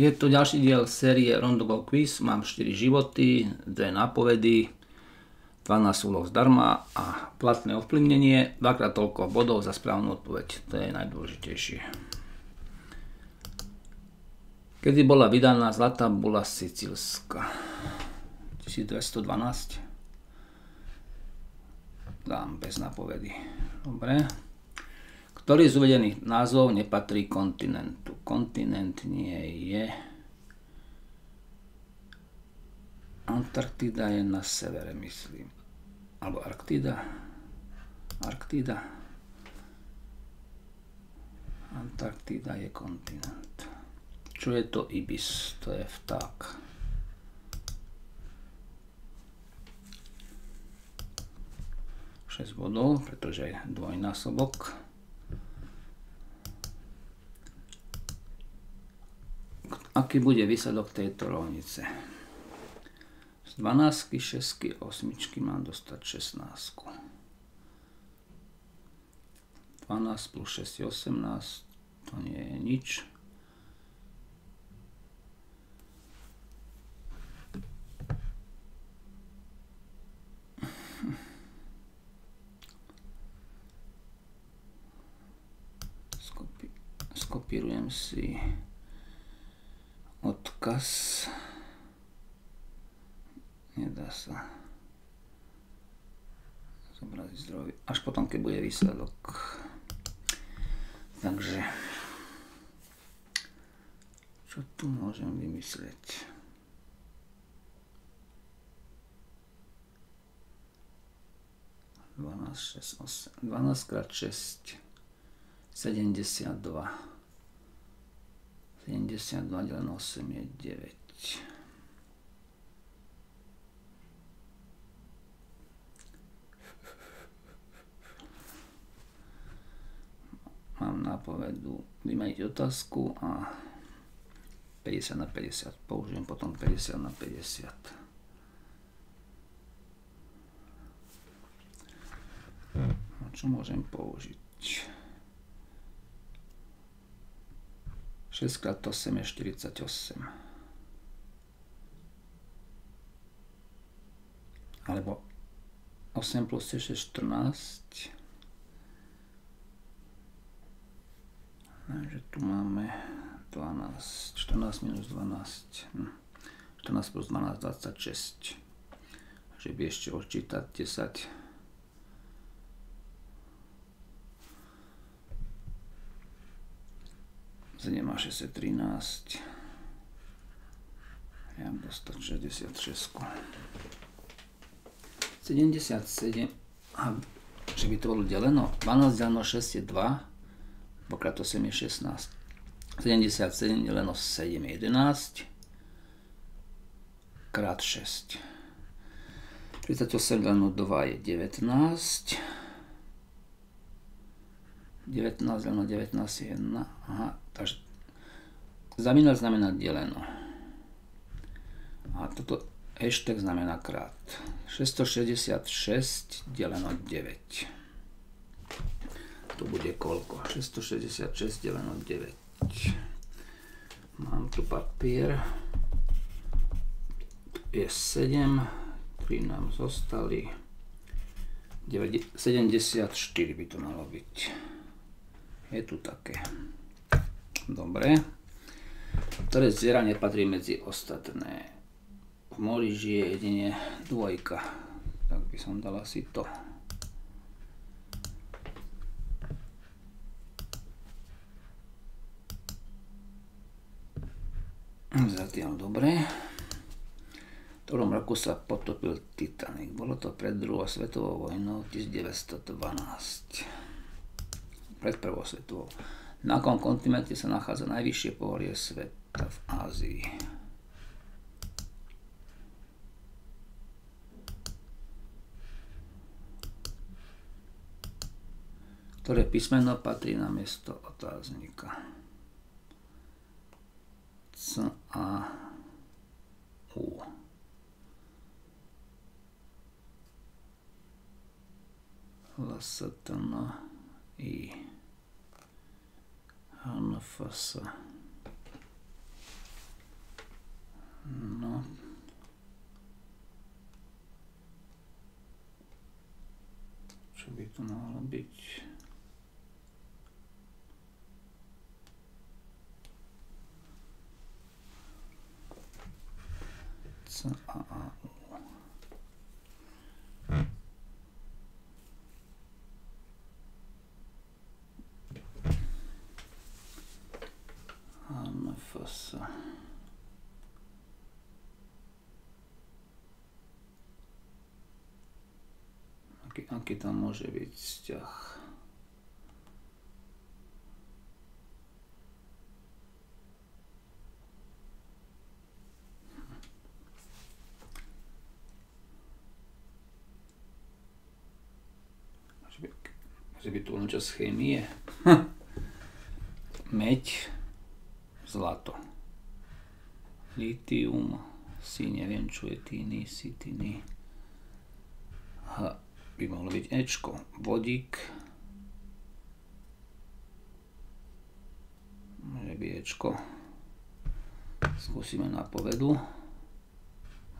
Je to ďalší diel série Rondogo Quiz. Mám 4 životy, 2 nápovedy, 12 úloh zdarma a platné ovplyvnenie, dvakrát toľko bodov za správnu odpoveď. To je najdôležitejšie. Kedy bola vydaná Zlatá bula Sicilska? 1212. Dám bez nápovedy. Dobre. Ktorý z uvedených názvov nepatrí kontinentu? Kontinent nie je. Antarktida je na severe, myslím. Alebo Arktida. Arktida. Antarktida je kontinent. Čo je to ibis? To je vták. Šesť bodov, pretože je dvojnásobok. Aký bude výsledok tejto rovnice. Z 12, 6, 8 mám dostať 16. 12 plus 6 je 18, to nie je nič. skopírujem si odkaz. Nedá sa zobraziť zdroj. Až potom, keď bude výsledok. Takže čo tu môžem vymyslieť? Dvanásť, krát šesť. Sedemdesiat dva. 72 deleno 8 je 9. Mám nápovedu vymeniť otázku a 50 na 50. Použijem potom 50 na 50. A čo môžem použiť? 6 x 8 je 48. Alebo 8 plus 6 je 14. Takže tu máme 12, 14 minus 12. 14 plus 12, 26. Takže by ešte odčítať 10. 7 a 6 je 13. Ja dostať 66. 77, a že by to bolo deleno, 12 deleno 6 je 2, pokrát 8 je 16. 77 deleno 7 je 11, krát 6. 38 deleno 2 je 19, 19 deleno 19 je 1. Aha, takže zaminať znamená deleno. A toto hashtag znamená krát. 666 deleno 9. To bude koľko? 666 deleno 9. Mám tu papier. Je 7. 3 nám zostali. 74 by to malo byť. Je tu také. Dobre. Ktoré zviera nepatrí medzi ostatné? V mori žije jedine dvojka. Tak by som dal asi to. Zatiaľ dobre. V ktorom roku sa potopil Titanic? Bolo to pred druhou svetovou vojnou 1912 pred prvou svetovou. Na akom kontinente sa nachádza najvyššie pohorie sveta v Ázii? Ktoré písmeno patrí na miesto otáznika? C, A, U. L, I. Hanafasa. No. Co by to mohlo byť? C a Aký, tam môže byť vzťah? Môže byť tu len čas chémie. Meď, zlato. Litium, si neviem čo je tíny, si tíny. By mohlo byť Ečko. Vodík. Môže byť Ečko. Skúsime na povedu.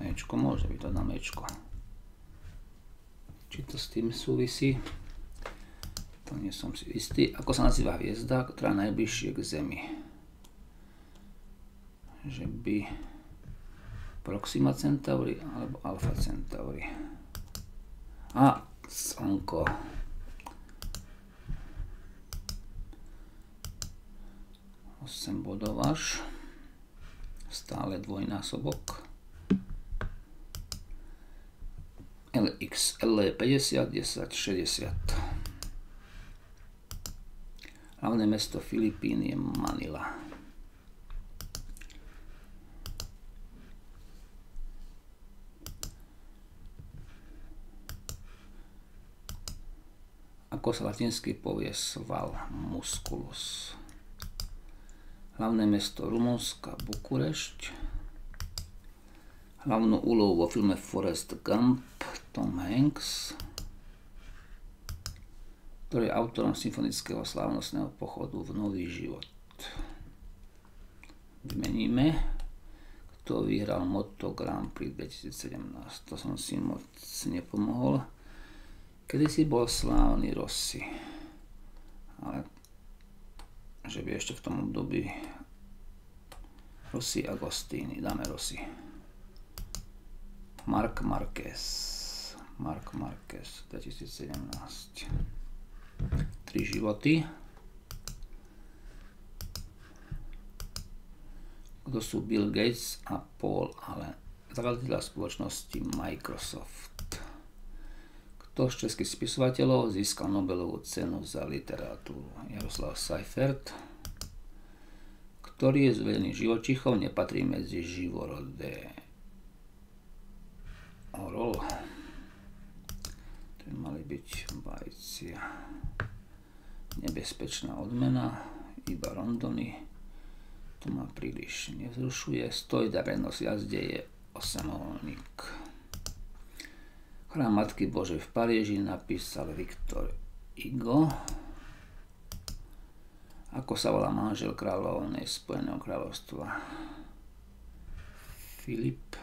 Ečko môže byť, to dám Ečko. Či to s tým súvisí? To nie som si istý. Ako sa nazýva hviezda, ktorá najbližšie k Zemi? Že by Proxima Centauri alebo Alpha Centauri. A slnko. Osem bodov až. Stále dvojnásobok. LX, L 50, 10, 60. Hlavné mesto Filipín je Manila. Ako sa latinsky povie sval musculus. Hlavné mesto Rumunska Bukurešť. Hlavnú úlohu vo filme Forest Gump Tom Hanks, ktorý je autorom symfonického slávnostného pochodu v Nový život. Vymeníme, kto vyhral Moto Grand Prix 2017. To som si moc nepomohol. Kedy si bol slávny Rossi, ale že by ešte v tom období Rossi Agostini, dáme Rossi. Mark Marquez, Mark Marquez 2017. Tri životy. Kto sú Bill Gates a Paul Allen, zakladateľa spoločnosti Microsoft. Kto z českých spisovateľov získal Nobelovú cenu za literatúru? Jaroslav Seifert. Ktorý je zvedený živočichov, nepatrí medzi živorodé. Orol. To mali byť vajcia. Nebezpečná odmena, iba rondony. To ma príliš nevzrušuje. Stoj darenosť jazde je osamovolník. Chrám Matky Božej v Paríži napísal Viktor Igo. Ako sa volá manžel kráľovnej Spojeného kráľovstva? Filip.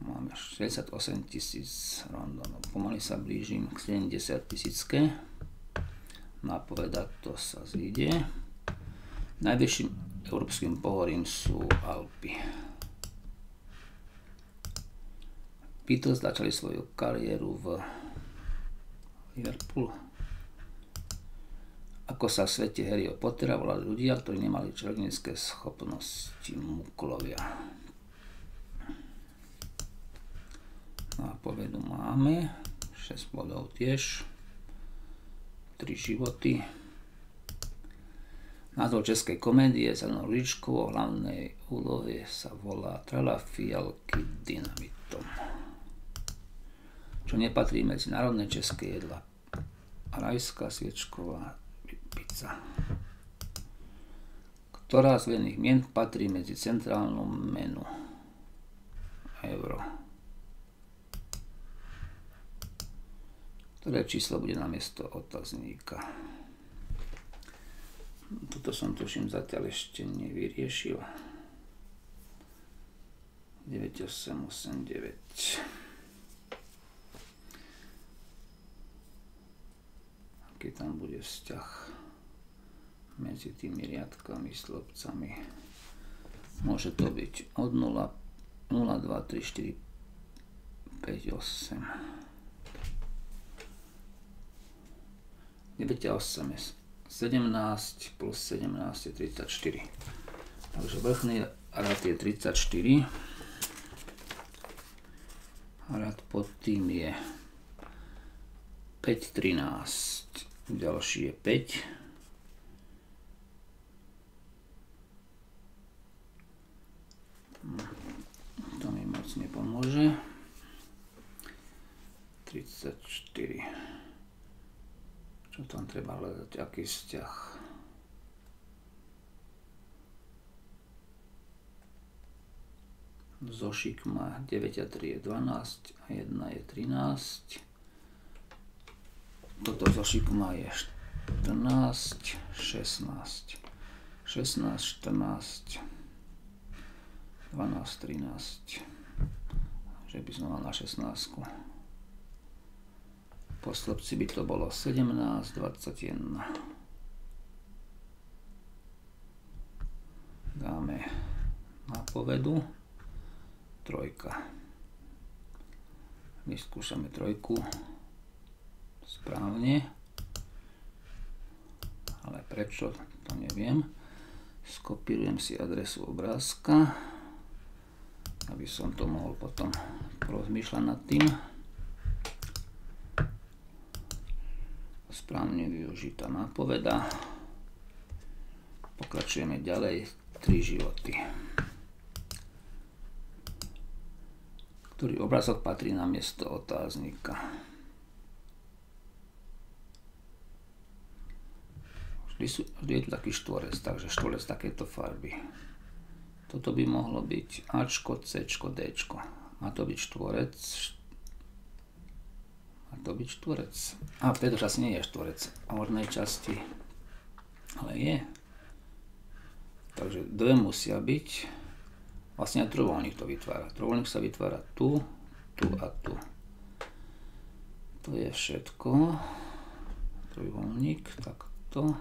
Máme 68 tisíc rondonov. Pomaly sa blížim k 70 tisícke. Napovedať to sa zíde. Najvyšším európskym pohorím sú Alpy. Beatles začali svoju kariéru v Liverpool. Ako sa v svete Harryho Pottera volali ľudia, ktorí nemali čarodejnické schopnosti muklovia. No a povedu máme, 6 bodov tiež, 3 životy. Názov českej komédie Elenou Ličkou o hlavnej úlohe sa volá Trala fialky dynamitom čo nepatrí medzi národné české jedla. Rajská sviečková pizza. Ktorá z vených mien patrí medzi centrálnu menu euro. Ktoré číslo bude na miesto otazníka. Toto som tuším zatiaľ ešte nevyriešil. 9889. aký tam bude vzťah medzi tými riadkami, slobcami. Môže to byť od 0, 0, 2, 3, 4, 5, 8. 9 a 8 je 17 plus 17 je 34. Takže vrchný rad je 34. Rad pod tým je 5, 13. Ďalší je 5. To mi moc nepomôže. 34. Čo tam treba hľadať? Aký vzťah? Zošik má 9 a 3 je 12 a 1 je 13. Toto zošik má je 14, 16. 16, 14, 12, 13. Že by som mal na 16. Po slobci by to bolo 17, 21. Dáme povedu. Trojka. Vyskúšame trojku. Správne. Ale prečo, to neviem. Skopírujem si adresu obrázka, aby som to mohol potom rozmýšľať nad tým. správne využitá nápoveda. Pokračujeme ďalej. Tri životy. Ktorý obrazok patrí na miesto otáznika. Je tu taký štvorec, takže štvorec takéto farby. Toto by mohlo byť Ačko, Cčko, Dčko. Má to byť štvorec, a to byť štvorec. A pretože asi nie je štvorec a hornej časti, ale je. Takže dve musia byť. Vlastne aj trojuholník to vytvára. Trojuholník sa vytvára tu, tu a tu. To je všetko. Trojuholník, takto.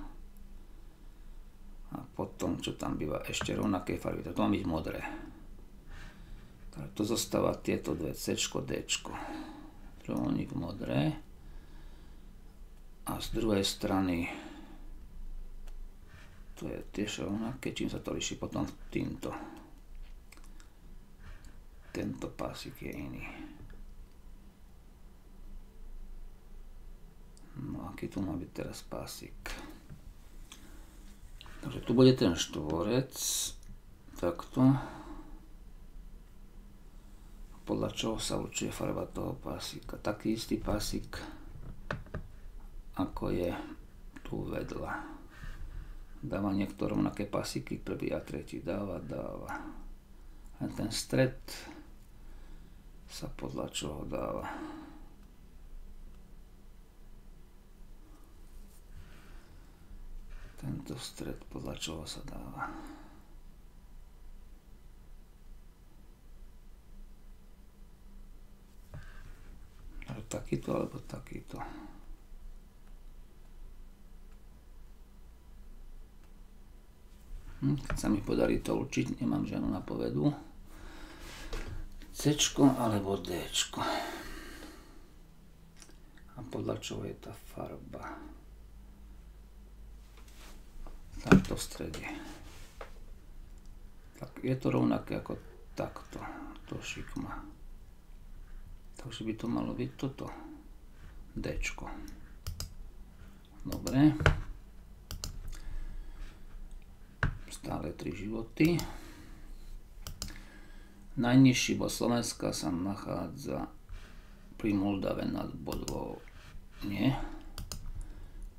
A potom, čo tam býva, ešte rovnaké farby. To má byť modré. To zostáva tieto dve, C, D trojuholník modré a z druhej strany to je tiež rovnaké, čím sa to líši potom týmto. Tento pásik je iný. No aký tu má byť teraz pásik? Takže tu bude ten štvorec, takto podľa čoho sa určuje farba toho pásika. Taký istý pásik, ako je tu vedľa. Dáva niekto rovnaké pasiky, prvý a tretí dáva, dáva. A ten stred sa podľa čoho dáva. Tento stred podľa čoho sa dáva. takýto alebo takýto. Hm, keď sa mi podarí to určiť, nemám žiadnu napovedu. C alebo D. A podľa čoho je tá farba? Takto v strede. Tak je to rovnaké ako takto. To šikma. Takže by to malo byť toto. D. Dobre. Stále 3 životy. Najnižší bod Slovenska sa nachádza pri Moldave nad Bodvou. Nie.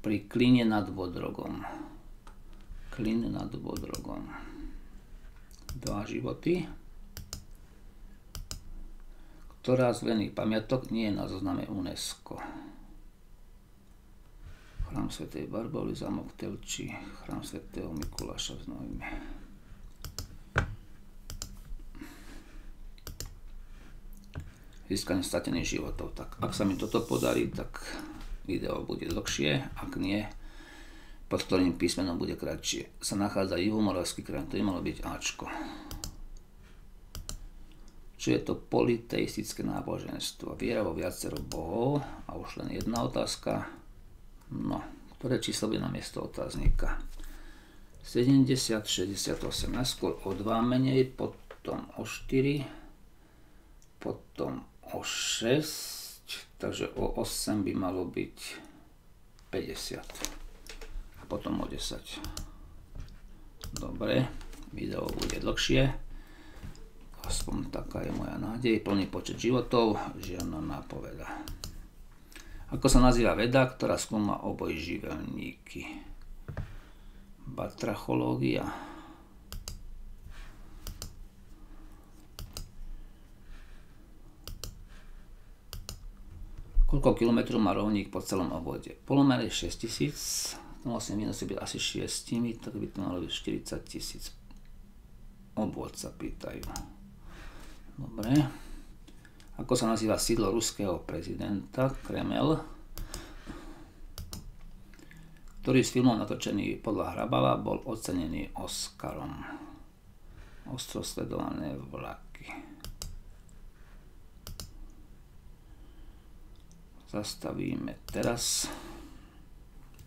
Pri Kline nad Bodrogom. Klin nad Bodrogom. Dva životy ktorá z vených pamiatok nie je na zozname UNESCO. Chrám Sv. Barboli, zámok Telči, chrám Sv. Mikuláša v Znojme. Získanie stratených životov. Ak sa mi toto podarí, tak video bude dlhšie, ak nie, pod ktorým písmenom bude kratšie. Sa nachádza Juhomoravský kraj, to by malo byť Ačko. Čo je to politeistické náboženstvo? Viera vo viacero bohov a už len jedna otázka. No, ktoré číslo by na miesto otáznika? 70, 68, najskôr o 2 menej, potom o 4, potom o 6, takže o 8 by malo byť 50 a potom o 10. Dobre, video bude dlhšie aspoň taká je moja nádej, plný počet životov, žiadna nápoveda. Ako sa nazýva veda, ktorá skúma obojživelníky? Batrachológia. Koľko kilometrov má rovník po celom obvode? Polomer je 6000, to vlastne minus byť asi 6, tak by to malo byť 40 tisíc. Obvod sa pýtajú. Dobre. Ako sa nazýva sídlo ruského prezidenta Kreml, ktorý s filmom natočený podľa Hrabala bol ocenený Oscarom. Ostro sledované vlaky. Zastavíme teraz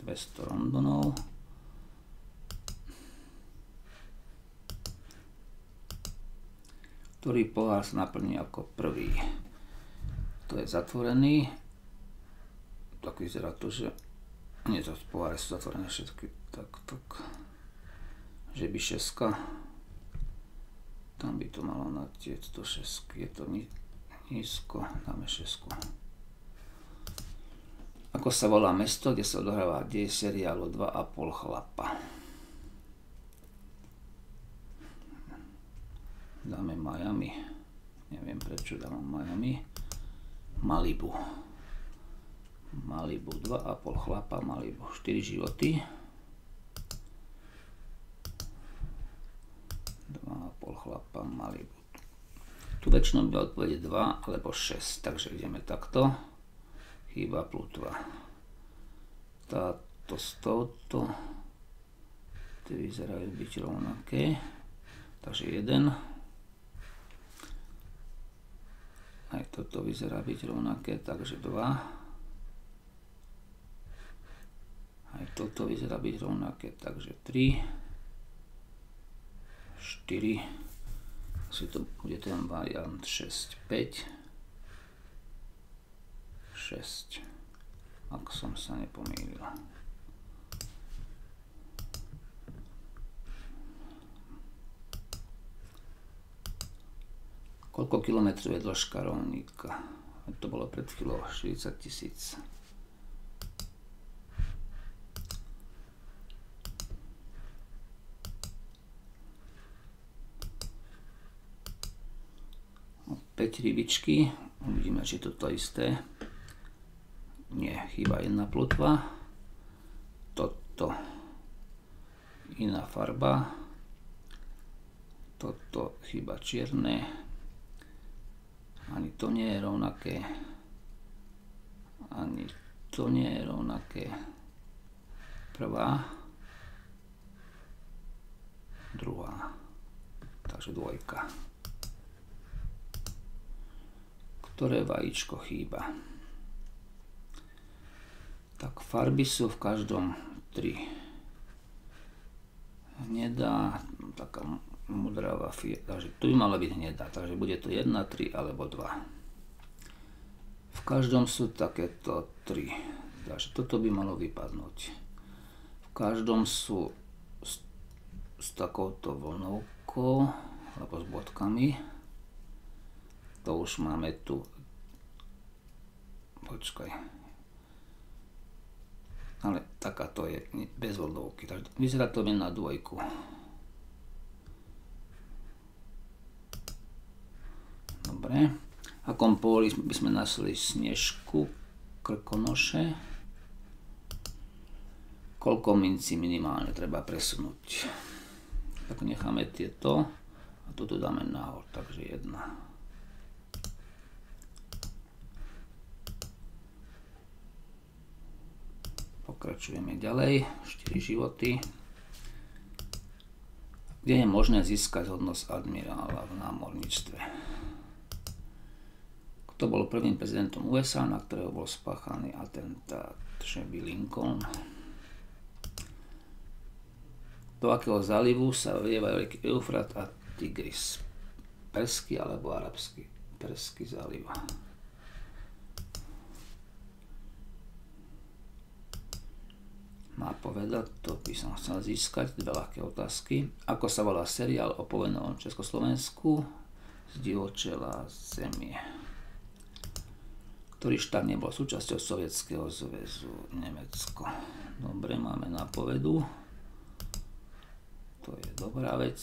200 rondonov. ktorý pohár sa naplní ako prvý. To je zatvorený. Tak vyzerá to, že nie to poháre sú zatvorené všetky. Tak, tak. Že by šeska. Tam by to malo natieť to šesky. Je to nízko. Dáme šesku. Ako sa volá mesto, kde sa odohráva dej seriálu 2,5 chlapa. dáme Miami. Neviem prečo dávam Miami. Malibu. Malibu 2,5 chlapa Malibu. 4 životy. 2,5 chlapa Malibu. Tu väčšinou by odpovede 2 alebo 6, takže ideme takto. Chýba plutva. Táto s touto tie vyzerajú byť rovnaké. Takže 1 Aj toto vyzerá byť rovnaké, takže 2. Aj toto vyzerá byť rovnaké, takže 3. 4. Asi to bude ten variant 6, 5. 6. Ak som sa nepomýlil. Koľko kilometrov je dĺžka rovníka? To bolo pred chvíľou 40 tisíc. Opäť rybičky. Uvidíme, či to to isté. Nie, chýba jedna plotva. Toto iná farba. Toto chyba čierne ani to nie je rovnaké. Ani to nie je rovnaké. Prvá. Druhá. Takže dvojka. Ktoré vajíčko chýba? Tak farby sú v každom tri. Hnedá, taká modrá vafia, takže tu by mala byť hnedá, takže bude to 1, 3 alebo 2. V každom sú takéto 3, takže toto by malo vypadnúť. V každom sú s, s takouto vlnovkou alebo s bodkami. To už máme tu. Počkaj. Ale takáto je bez vlnovky, takže vyzerá to na dvojku. Dobre. A kompóli by sme nasli snežku, krkonoše. Koľko minci minimálne treba presunúť. Tak necháme tieto a toto dáme nahor, takže jedna. Pokračujeme ďalej. 4 životy. Kde je možné získať hodnosť admirála v námorníctve? Kto bol prvým prezidentom USA, na ktorého bol spáchaný atentát? Chevy Lincoln. Do akého zálivu sa vlievajú rieky Eufrat a Tigris? Perský alebo arabský? Perský záliv. Má povedať, to by som chcel získať, dve ľahké otázky. Ako sa volá seriál o povenovom Československu z divočela zemie? Ktorý štát nebol súčasťou Sovietskeho zväzu Nemecko. Dobre, máme nápovedu. To je dobrá vec.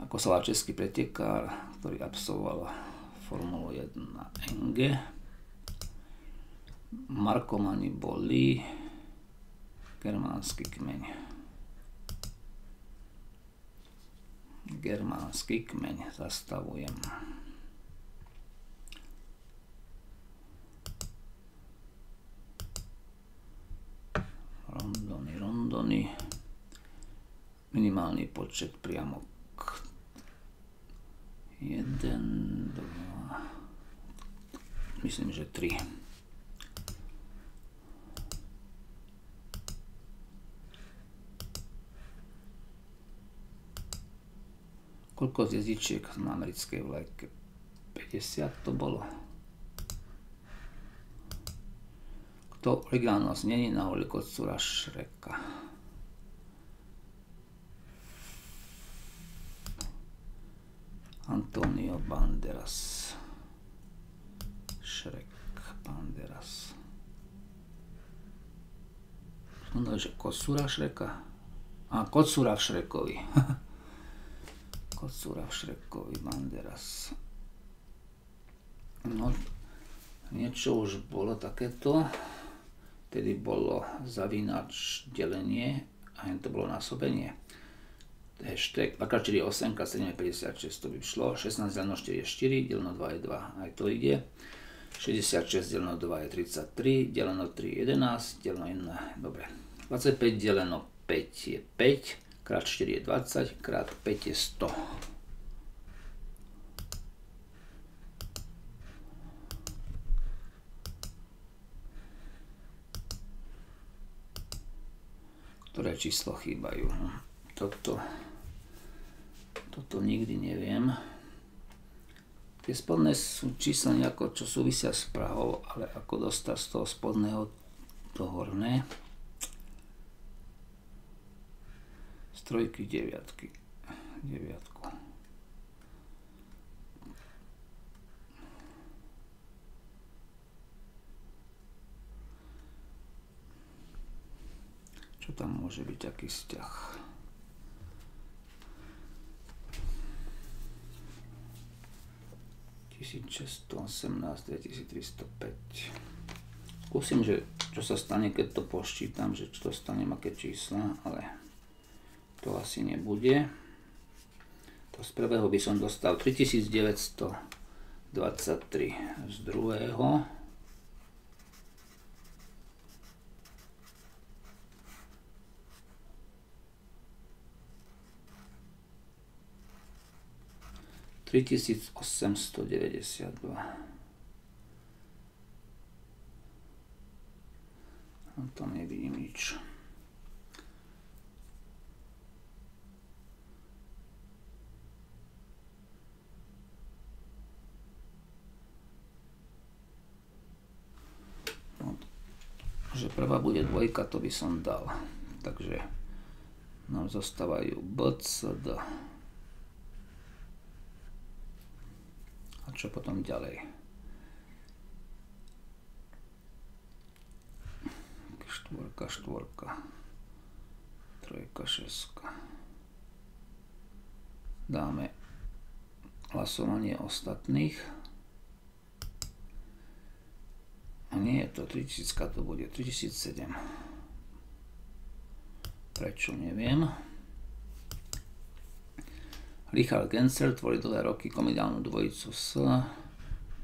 Ako sa volá český pretekár, ktorý absolvoval Formulu 1 NG. Markomani boli germánsky kmeň. Germánsky kmeň zastavujem. Rondony, rondony. Minimálny počet priamo jeden, dva, myslím, že tri. Koľko zjezdičiek na americkej vlajke? 50 to bolo. Kto originálno znení na kocúra Šreka? Antonio Banderas. Šrek Banderas. Som že kocúra Šreka? A, kocúra v Šrekovi. Kocúra Šrekovi Banderas. No, niečo už bolo takéto. Tedy bolo zavinač delenie a to bolo násobenie. Hashtag 2x4 je 8, 7 je 56, to by šlo. 16 deleno 4 je 4, deleno 2 je 2, aj to ide. 66 deleno 2 je 33, deleno 3 je 11, deleno 1, dobre. 25 deleno 5 je 5, krát 4 je 20, krát 5 je 100. Ktoré číslo chýbajú? Toto, toto nikdy neviem. Tie spodné sú čísla nejako, čo súvisia s Prahou, ale ako dostať z toho spodného to horné. Trojky, deviatky. Deviatku. Čo tam môže byť, aký vzťah? Tisíc 2305. Skúsim, že čo sa stane, keď to počítam, že čo stane, aké čísla, ale to asi nebude. To z prvého by som dostal 3923 z druhého. Tritisíc osemsto deväťdesiat dva. Tam nevidím nič. Prvá bude dvojka, to by som dal. Takže nám zostávajú B, C, D. A čo potom ďalej? Štvorka, štvorka. Trojka, šeska. Dáme hlasovanie ostatných. A nie je to 3000, to bude 3007. Prečo, neviem. Richard Gencer tvorí dlhé roky komediálnu dvojicu s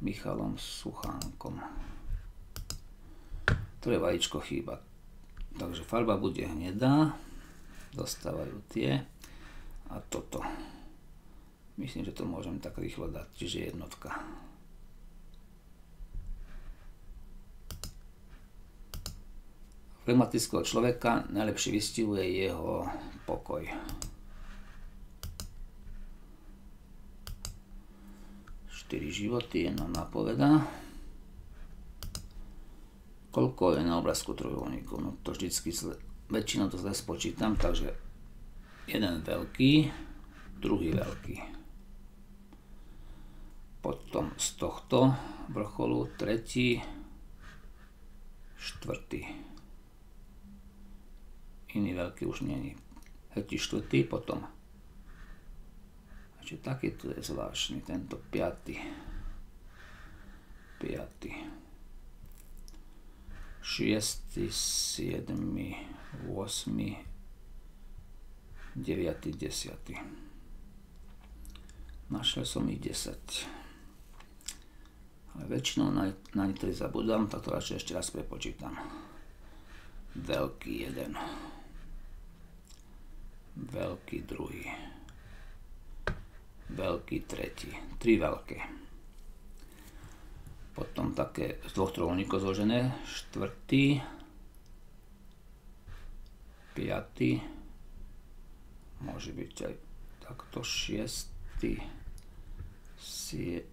Michalom Suchánkom. ktoré vajíčko chýba. Takže farba bude hnedá, dostávajú tie a toto. Myslím, že to môžem tak rýchlo dať, čiže jednotka. Flegmatického človeka najlepšie vystihuje jeho pokoj. 4 životy, jedna napoveda. Koľko je na obrázku trojuholníkov? No to vždycky zle, väčšinou to zle spočítam, takže jeden veľký, druhý veľký. Potom z tohto vrcholu tretí, štvrtý. Iný veľký už není. Tretí, štvrtý, potom Čiže takýto je zvláštny, tento piatý. Piatý. Šiestý, siedmy, osmi, deviatý, desiatý. Našiel som ich 10. Ale väčšinou na, na niektorý zabudám, tak to radšej ešte raz prepočítam. Veľký jeden. Veľký druhý veľký tretí. Tri veľké. Potom také z dvoch trojúholníkov zložené. Štvrtý. Piatý. Môže byť aj takto šiestý. Sie,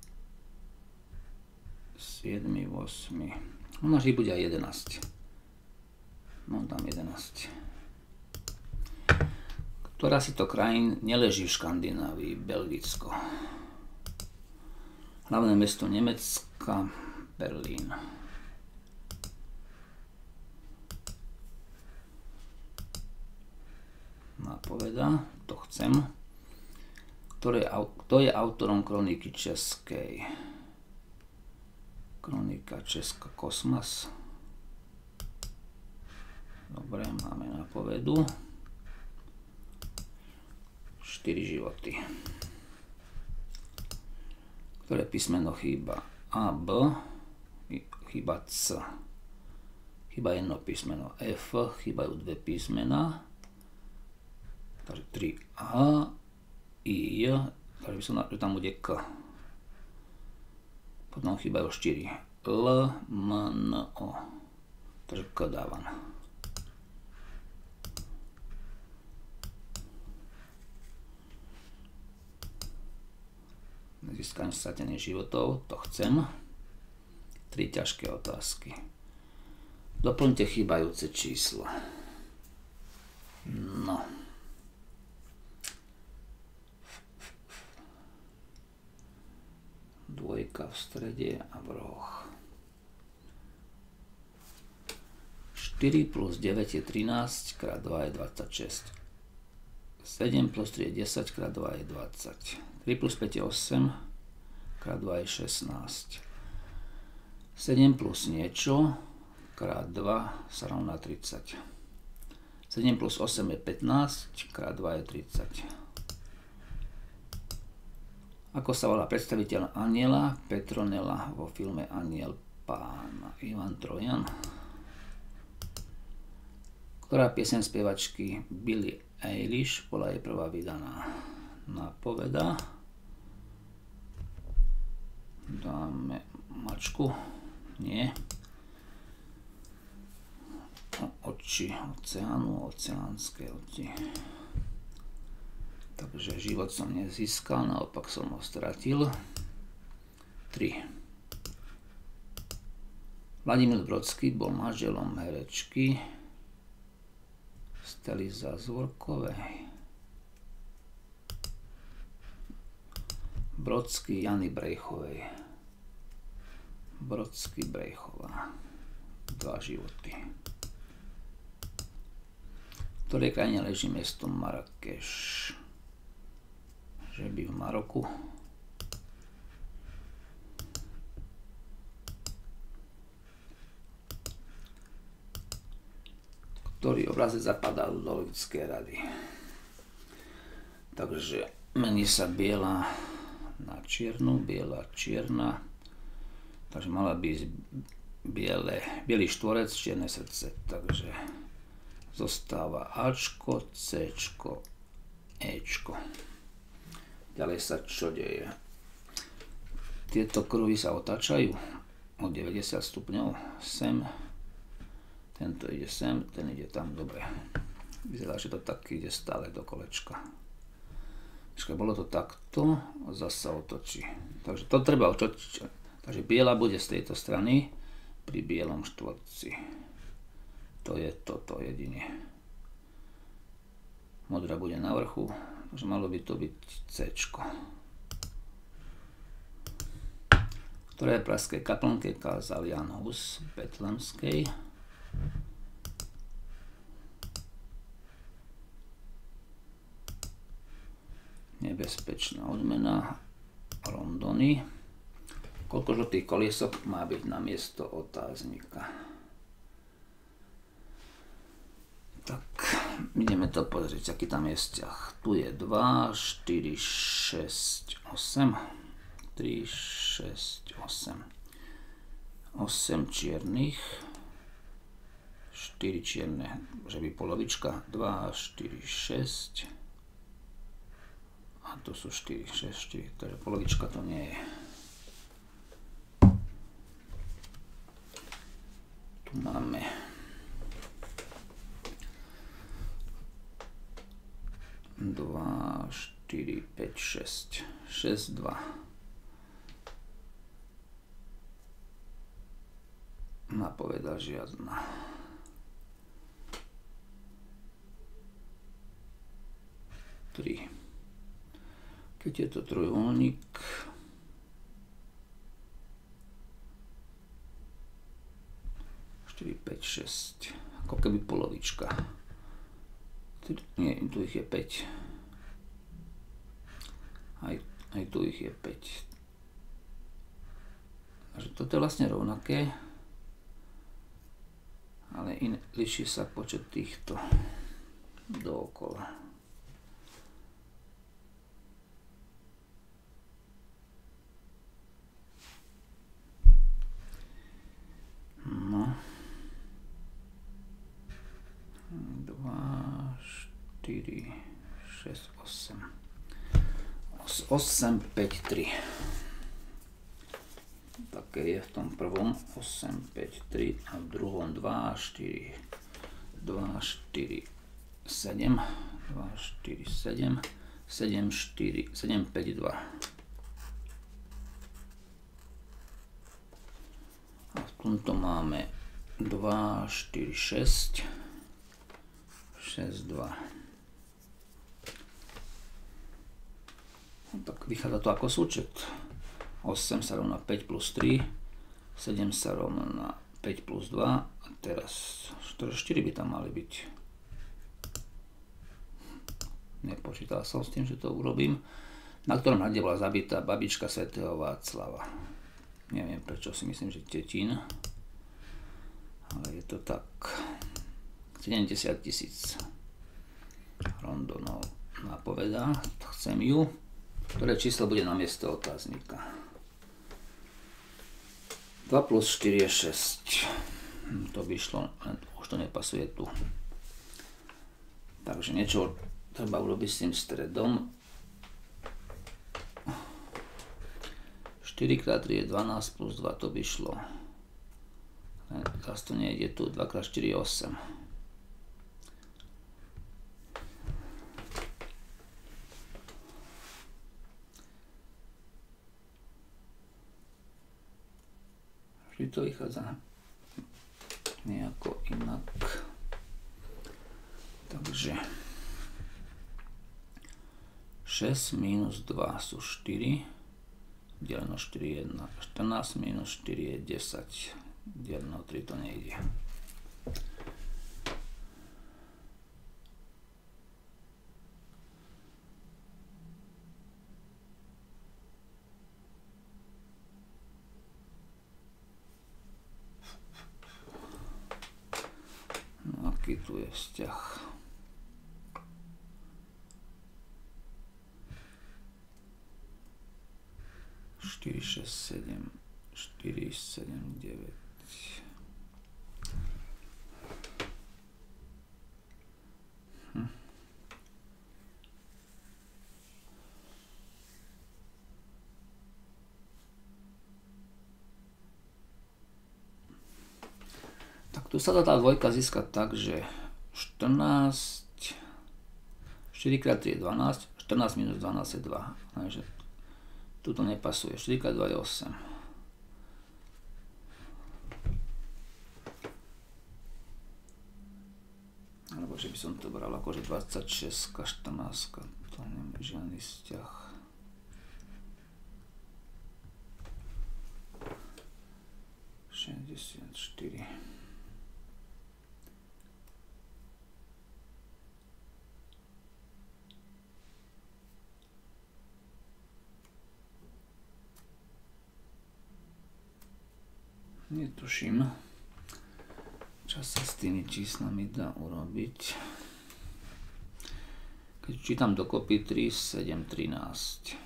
siedmy, osmi. Môže bude aj jedenáct. Mám tam jedenáct ktorá si to krajín neleží v Škandinávii, Belgicko. Hlavné mesto Nemecka, Berlín. Napoveda, to chcem. Kto je autorom kroniky českej? Kronika Česka Kosmas. Dobre, máme napovedu. 4 životy. Ktoré písmeno chýba? A, B, chýba C. Chýba jedno písmeno F, chýbajú dve písmena. Takže 3 A, I, J, takže by som že tam bude K. Potom chýbajú 4 L, M, N, O. Takže K dávam. Získanie stratených životov, to chcem. Tri ťažké otázky. Doplňte chýbajúce číslo. No. Dvojka v strede a v roh. 4 plus 9 je 13, krát 2 je 26. 7 plus 3 je 10, krát 2 je 20. 3 plus 5 je 8, krát 2 je 16. 7 plus niečo, krát 2 sa rovná 30. 7 plus 8 je 15, krát 2 je 30. Ako sa volá predstaviteľ Aniela Petronela vo filme Aniel pána Ivan Trojan? Ktorá piesen spievačky Billy Eilish bola jej prvá vydaná? Napoveda dáme mačku, nie, oči oceánu, oceánske oči. Takže život som nezískal, naopak som ho stratil. 3. Vladimír Brodský bol manželom herečky Stely Zazvorkovej. Brodsky Jany Brejchovej. Brodsky Brejchová. Dva životy. V ktorej krajine leží mesto Marrakeš? Že by v Maroku. ktorý obraze zapadal do ľudské rady. Takže mení sa biela na čiernu, biela, čierna. Takže mala by ísť biele, bielý štvorec, čierne srdce. Takže zostáva Ačko, Cčko, Ečko. Ďalej sa čo deje? Tieto kruhy sa otáčajú o 90 stupňov sem. Tento ide sem, ten ide tam, dobre. Vyzerá, že to tak ide stále do kolečka. Bolo to takto, zase sa otočí. Takže to treba otočiť. Takže biela bude z tejto strany pri bielom štvorci. To je toto jedine. Modrá bude na vrchu, takže malo by to byť C ktoré pražskej kaplnke kázal Jan Hus Betlemskej. Nebezpečná odmena rondony. Koľko žltých koliesok má byť na miesto otáznika? Tak, ideme to pozrieť, aký tam je vzťah. Tu je 2, 4, 6, 8. 3, 6, 8. 8 čiernych, 4 čierne, že by polovička, 2, 4, 6. A to sú 4, 6, 4, takže polovička to nie je. Tu máme dva, štyri, päť, šesť. Šesť, dva. napoveda žiadna. Tri. Keď je to trojuholník, štyri, päť, šesť. Ako keby polovička. Nie, tu ich je 5. Aj, aj tu ich je 5. Takže toto je vlastne rovnaké ale in, liší sa počet týchto dookola. No. 2, 4, 6, 8. 8, 5, 3 také je v tom prvom 8, 5, 3 a v druhom 2, 4, 2, 4, 7, 2, 4, 7, 7, 4, 7, 5, 2. A v tomto máme 2, 4, 6, 6, 2. tak vychádza to ako súčet. 8 sa rovná 5 plus 3, 7 sa rovná 5 plus 2 a teraz 4 by tam mali byť. Nepočítal som s tým, že to urobím. Na ktorom hrade bola zabitá babička svätého Václava. Neviem prečo si myslím, že tetín. Ale je to tak. 70 tisíc rondonov napovedá. Chcem ju. Ktoré číslo bude na miesto otáznika? 2 plus 4 je 6. Hm, to by šlo, už to nepasuje tu. Takže niečo treba urobiť s tým stredom. 4x3 je 12 plus 2, to by šlo. Teraz to nejde tu, 2x4 je 8. Vždy to vychádza nejako inak. Takže 6 minus 2 sú 4, deleno 4 je 1. 14 minus 4 je 10, deleno 3 to nejde. aký tu je vzťah. Štyri, šesť, sedem, štyri, sedem, deväť. Hm. Tak tu sa dá tá dvojka získať tak, že 14, 4 x 3 je 12, 14 minus 12 je 2. Takže tu to nepasuje. 4 x 2 je 8. alebo že by som to bral ako, že 26, 14, to nemá žiadny vzťah. Šesťdesiat štyri. Netuším čo sa s tými číslami dá urobiť. Keď čítam dokopy 3, 7, 13,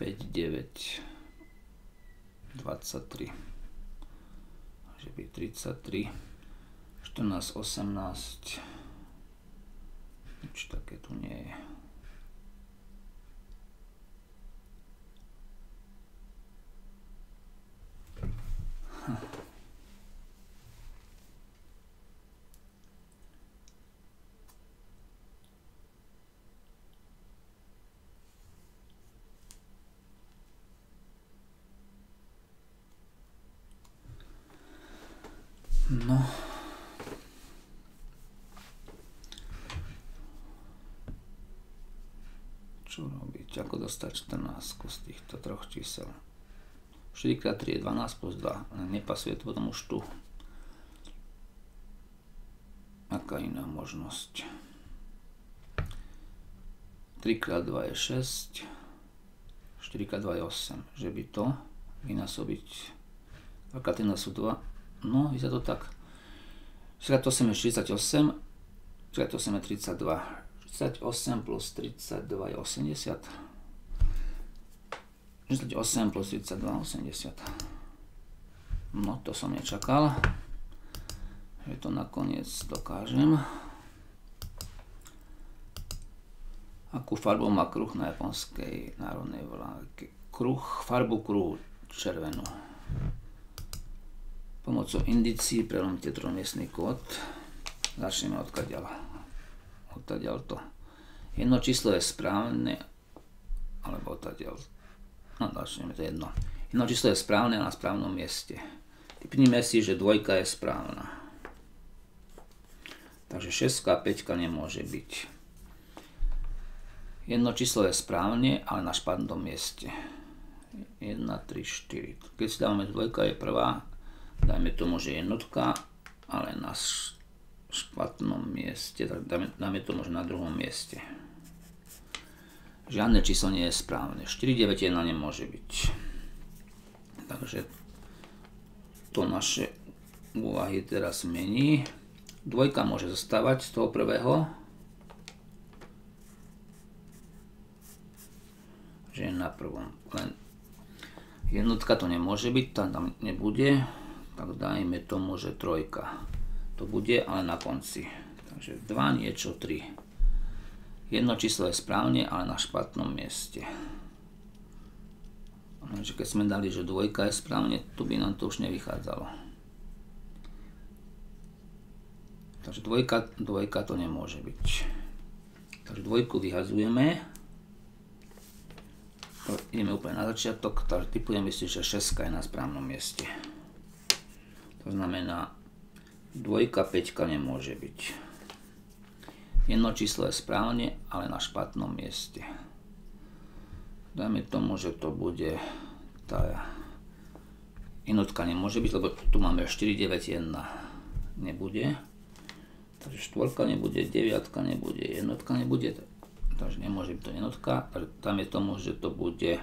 5, 9, 23, že by 33, 14, 18, nič také tu nie je. Huh. No. Čo robiť? Ako dostať 14 z týchto troch čísel? 4x3 je 12 plus 2. Nepasuje to potom už tu. Aká iná možnosť? 3x2 je 6. 4x2 je 8. Že by to vynásobiť. Aká sú 2. No, vyzerá to tak. 48 je 48, 48 je 32. 48 plus 32 je 80. 48 plus 32 80. No, to som nečakal. Že to nakoniec dokážem. Akú farbu má kruh na japonskej národnej vláke? Kruh, farbu kruhu červenú. Pomocou indicií prelomte trojmiestný kód. Začneme odkaďal. Odkaďal to. Jedno číslo je správne, alebo odkaďal. No začneme, to jedno. Jedno číslo je správne na správnom mieste. Typníme si, že dvojka je správna. Takže 6 a 5 nemôže byť. Jedno číslo je správne, ale na špatnom mieste. 1, 3, 4. Keď si dávame dvojka je prvá, dajme tomu, že jednotka, ale na špatnom mieste, dáme, dáme tomu, že na druhom mieste. Žiadne číslo nie je správne. 491 nemôže byť. Takže to naše úvahy teraz mení. Dvojka môže zostávať z toho prvého. Že je na prvom. Len jednotka to nemôže byť, tam nebude tak dajme tomu, že trojka. To bude ale na konci. Takže 2 niečo 3. Jedno číslo je správne, ale na špatnom mieste. Takže keď sme dali, že dvojka je správne, tu by nám to už nevychádzalo. Takže dvojka, dvojka to nemôže byť. Takže dvojku vyhazujeme. Ideme úplne na začiatok, takže typujeme si, že šeska je na správnom mieste. To znamená, dvojka, peťka nemôže byť. Jedno číslo je správne, ale na špatnom mieste. Dajme tomu, že to bude tá jednotka nemôže byť, lebo tu máme 4, 9, 1 nebude. Takže štvorka nebude, deviatka nebude, jednotka nebude, takže nemôže byť to jednotka. Tam je tomu, že to bude,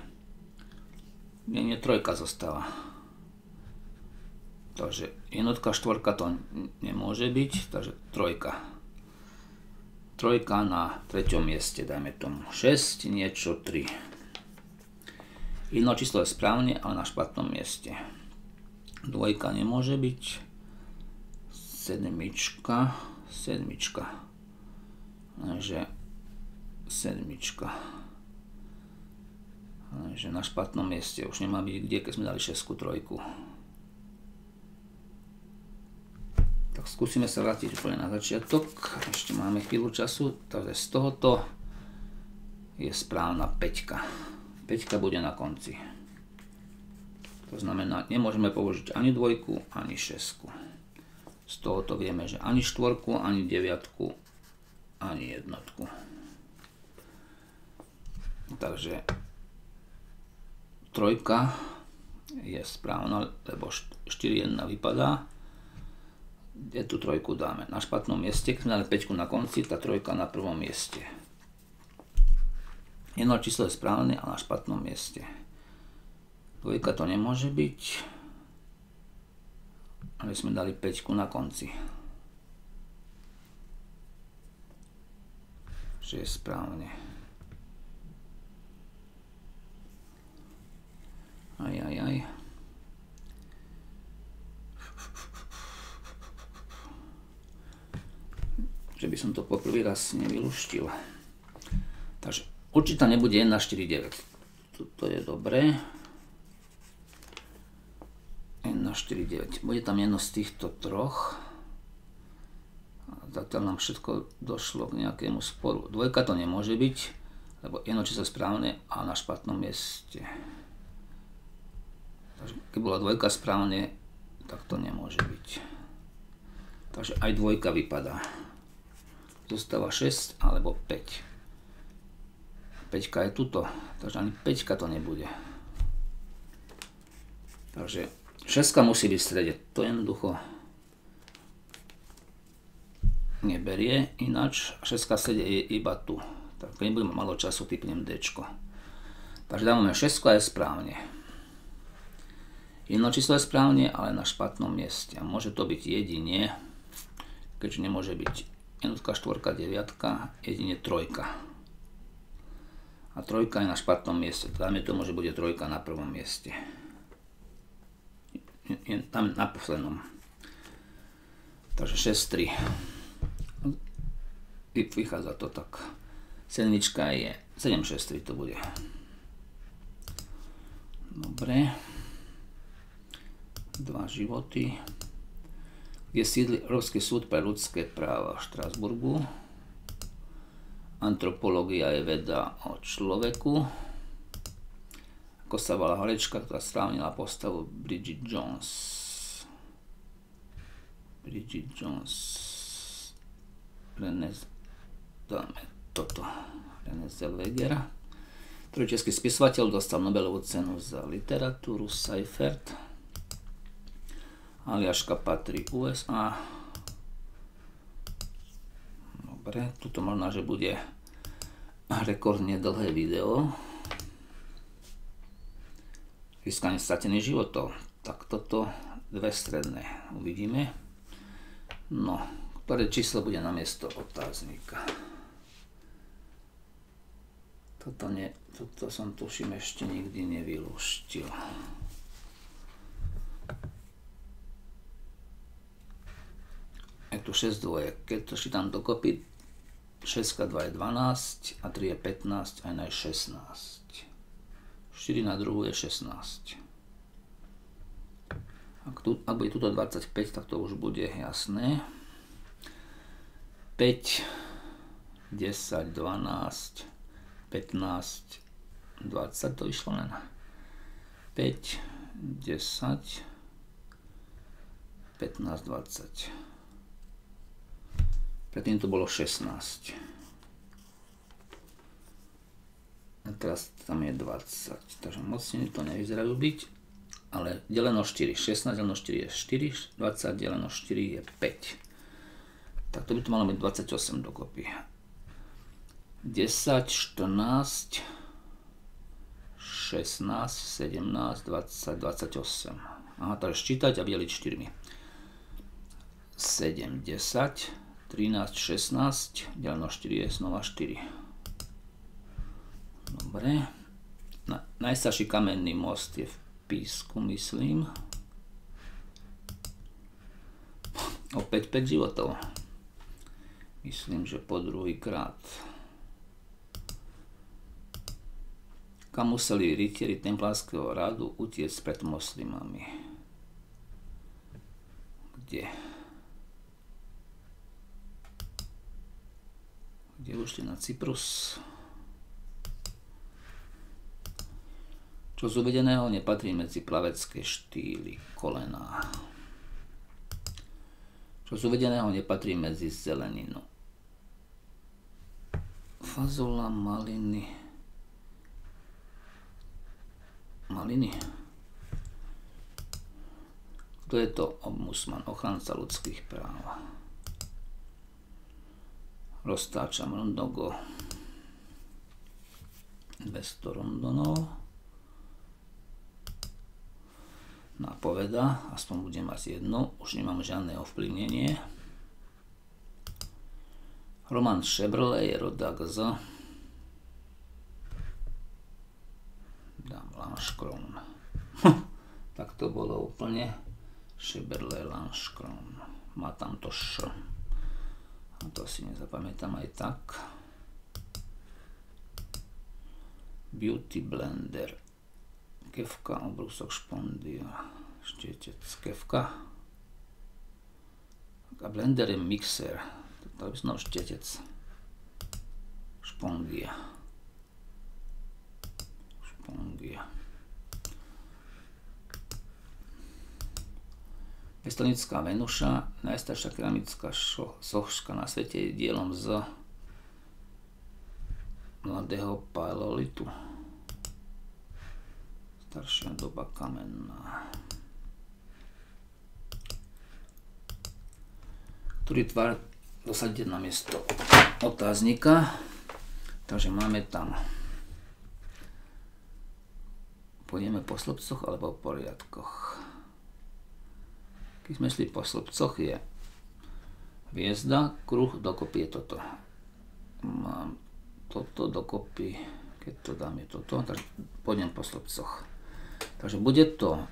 nie, nie, trojka zostáva. Takže jednotka, štvorka to nemôže byť, takže trojka. Trojka na treťom mieste, dajme tomu 6, niečo 3. Jedno číslo je správne, ale na špatnom mieste. Dvojka nemôže byť. Sedmička, sedmička. Lenže sedmička. Lenže na špatnom mieste už nemá byť kde, keď sme dali šesku, trojku. Tak skúsime sa vrátiť úplne na začiatok. Ešte máme chvíľu času. Takže z tohoto je správna peťka. Peťka bude na konci. To znamená, nemôžeme použiť ani dvojku, ani šesku. Z tohoto vieme, že ani štvorku, ani deviatku, ani jednotku. Takže trojka je správna, lebo 4 1 vypadá kde tú trojku dáme? Na špatnom mieste, keď sme dali 5 na konci, tá trojka na prvom mieste. Jedno číslo je správne, ale na špatnom mieste. Dvojka to nemôže byť, ale sme dali 5 na konci. Že je správne. Aj, aj, aj. Že by som to poprvý raz nevyluštil. Takže určite nebude 1 4 9. Toto je dobré. 1 4 9. Bude tam jedno z týchto troch. Zatiaľ nám všetko došlo k nejakému sporu. Dvojka to nemôže byť, lebo jedno číslo správne a na špatnom mieste. Takže keď bola dvojka správne, tak to nemôže byť. Takže aj dvojka vypadá zostáva 6 alebo 5. 5 je tuto, takže ani 5 to nebude. Takže 6 musí byť v strede, to jednoducho neberie, ináč 6 sedie je iba tu. Tak keď nebudem malo času, typnem D. Takže dávame 6 a je správne. Jedno číslo je správne, ale na špatnom mieste. A môže to byť jedine, keďže nemôže byť jednotka, štvorka, deviatka, jedine trojka. A trojka je na špatnom mieste. Dajme tomu, že bude trojka na prvom mieste. Je tam na poslednom. Takže 6, 3. Vychádza to tak. Sedmička je 7, 6, 3 to bude. Dobre. Dva životy kde sídli Európsky súd pre ľudské práva v Štrasburgu. Antropológia je veda o človeku. Ako sa volá horečka, ktorá strávnila postavu Bridget Jones. Bridget Jones. René, dáme toto. René Zellweger. Ktorý český spisovateľ dostal Nobelovú cenu za literatúru Seifert Aliaška patrí USA. Dobre, tuto možno, že bude rekordne dlhé video. Získanie stratených životov. Tak toto dve stredné. Uvidíme. No, ktoré číslo bude na miesto otáznika. Toto, som tuším ešte nikdy nevylúštil. Je tu 6 dvojek. Keď to šítam dokopy, 6 2 je 12 a 3 je 15 a 1 je 16. 4 na druhú je 16. Ak, tu, ak bude tuto 25, tak to už bude jasné. 5, 10, 12, 15, 20 to vyšlo len. 5, 10, 15, 20. Predtým to bolo 16. A teraz tam je 20. Takže mocniny to nevyzerajú byť. Ale deleno 4. 16 deleno 4 je 4. 20 deleno 4 je 5. Tak to by to malo byť 28 dokopy. 10, 14, 16, 17, 20, 28. Aha, takže ščítať a deliť 4. 7, 10, 13, 16, deleno 4 je znova 4. Dobre. Na, najstarší kamenný most je v písku, myslím. Opäť 5 životov. Myslím, že po druhý krát. Kam museli rytieri templárskeho rádu utiec pred moslimami. Kde? Kde ušli na Cyprus? Čo z uvedeného nepatrí medzi plavecké štýly kolená. Čo z uvedeného nepatrí medzi zeleninu fazola, maliny. Maliny. Kto je to ombudsman, ochranca ľudských práv? Roztáčam rondogo 200 rondonov. Napoveda, aspoň budem mať jednu, už nemám žiadne ovplyvnenie. Roman Chevrolet, rodák z dám Lanškron. tak to bolo úplne Chevrolet Lanškron. Má tam to š. A to si nezapamätám aj tak. Beauty Blender. Kevka, obrúsok špondia. Štietec kevka. A blender je mixer to by som štetec. Špongia. Špongia. Pestonická Venuša, najstaršia keramická sochška na svete, je dielom z mladého paleolitu. Staršia doba kamenná. Ktorý tvar dosadiť na miesto otáznika. Takže máme tam pôjdeme po slobcoch alebo po riadkoch. Keď sme šli po slobcoch je hviezda, kruh, dokopy je toto. Mám toto dokopy, keď to dám je toto, tak pôjdem po slobcoch. Takže bude to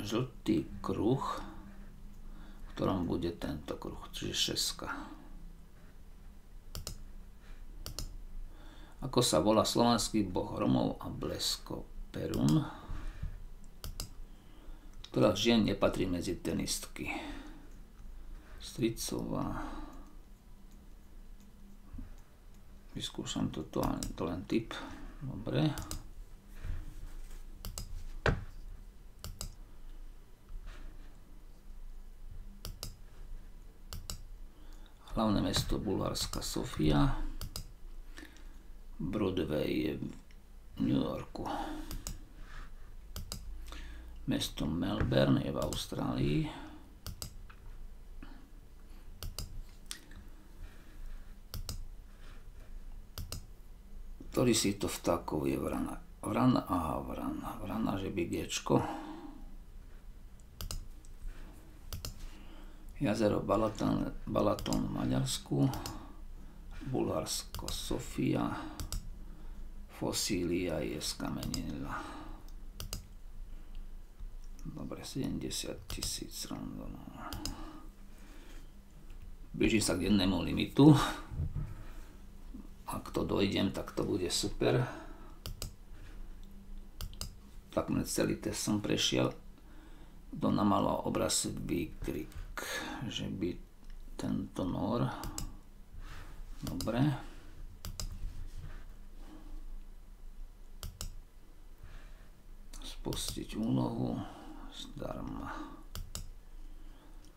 žltý kruh, ktorom bude tento kruh, čiže šeska. Ako sa volá slovanský boh Romov a Blesko Perun, ktorá žien nepatrí medzi tenistky. Stricová. Vyskúšam toto, ale to len tip. Dobre. Hlavné mesto Bulharská Sofia. Broadway je v New Yorku. Mesto Melbourne je v Austrálii. Ktorý si to vtákov je vrana? Vrana, aha, vrana. Vrana, že by Gčko. jazero Balaton, v Maďarsku, Bulharsko Sofia, fosília je skamenila. Dobre, 70 tisíc randonov. Blížim sa k jednému limitu. Ak to dojdem, tak to bude super. Takmer celý test som prešiel. To namalo obraz výkrik že by tento nor dobre spustiť úlohu zdarma.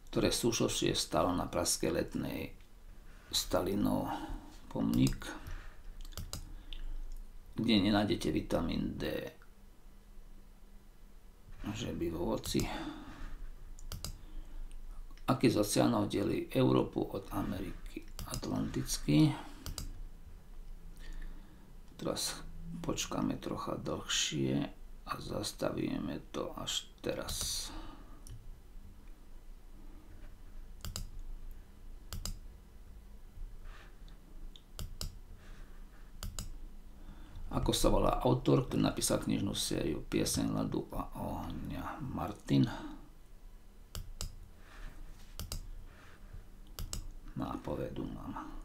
Ktoré súšovšie stalo na praskej letnej Stalinov pomník kde nenájdete vitamín D. Že by v ovoci. Aký z oceánov delí Európu od Ameriky? Atlantický. Teraz počkáme trocha dlhšie a zastavíme to až teraz. Ako sa volá autor, ktorý napísal knižnú sériu Pieseň ľadu a ohňa Martin. nápovedu mám.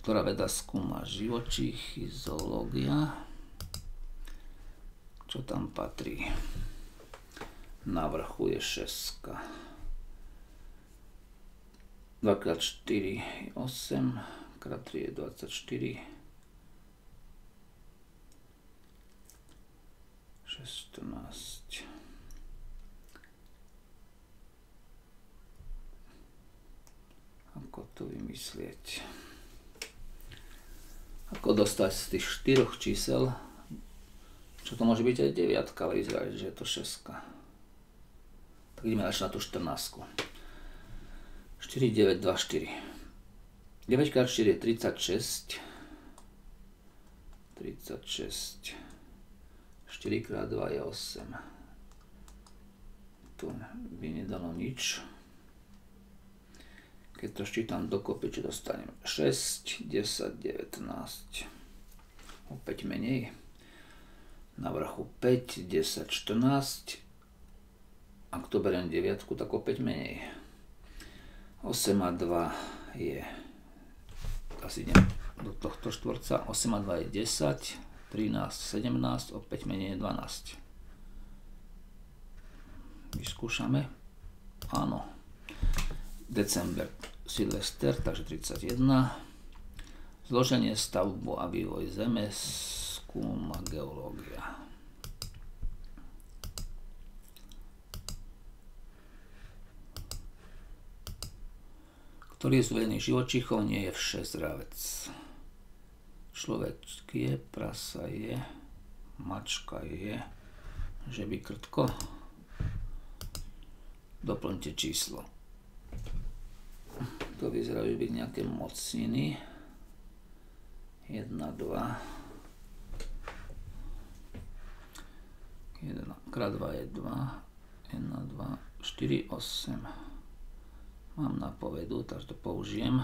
Ktorá veda skúma živočíchy, zoológia. Čo tam patrí? Na vrchu je šeska. 2x4 je 8, x3 je 24. 16. Ako to vymyslieť? Ako dostať z tých štyroch čísel, čo to môže byť aj 9, ale vyzerá, že je to 6. Tak ideme na tú 14. 4, 9, 2, 4. 9 x 4 je 36. 36. 4 x 2 je 8. Tu by nedalo nič. Keď to ščítam dokopy, či dostanem 6, 10, 19. Opäť menej. Na vrchu 5, 10, 14. Ak to beriem 9, tak opäť menej. 8 a 2 je asi idem do tohto štvorca. 8 a 2 je 10, 13, 17, opäť menej 12. Vyskúšame. Áno. December Silvester, takže 31. Zloženie stavbu a vývoj Zeme skúma geológia. Ktorý z uvedených živočichov nie je všezravec. Človek je, prasa je, mačka je, že by krtko. Doplňte číslo. To vyzerajú byť nejaké mocniny. 1, 2. 1 krát 2 je 2. 1, 2, 4, 8. Mám napovedu, takže to použijem.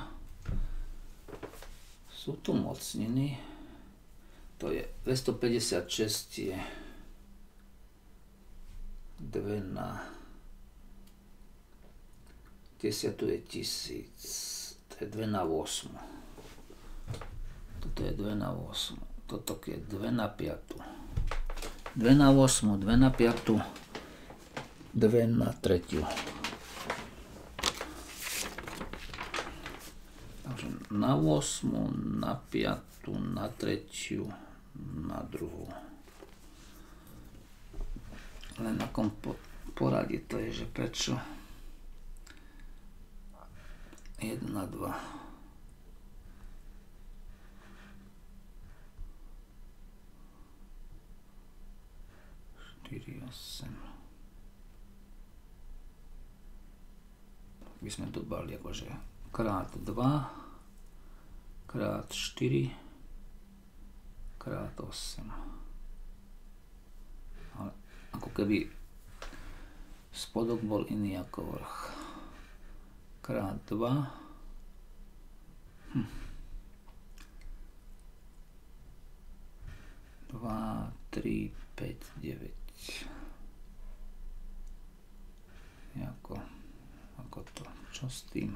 Sú tu mocniny. To je 256 je 2 na desiatu je tisíc. To je 2 na 8. Toto je 2 na 8. Toto je 2 na 5. 2 na 8, 2 na 5, 2 na 3. Takže na 8, na 5, na 3, na druhú. Len na kom poradí to je, že prečo 1, 2. Štyri, osem. By sme to bali akože krát 2, krát 4, krát 8. Ale ako keby spodok bol iný ako vrch krát 2. Hm. 2, 3, 5, 9. Ako, ako to, čo s tým?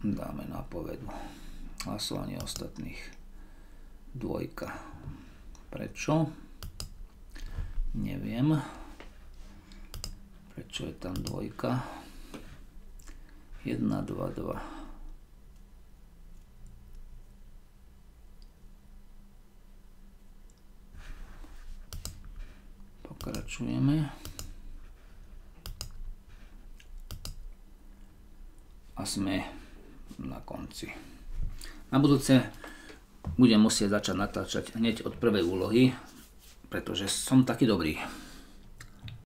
Dáme na povedu. Hlasovanie ostatných. Dvojka. Prečo? Neviem. Prečo je tam dvojka? 1, 2, 2. Pokračujeme. A sme na konci. Na budúce budem musieť začať natáčať hneď od prvej úlohy, pretože som taký dobrý.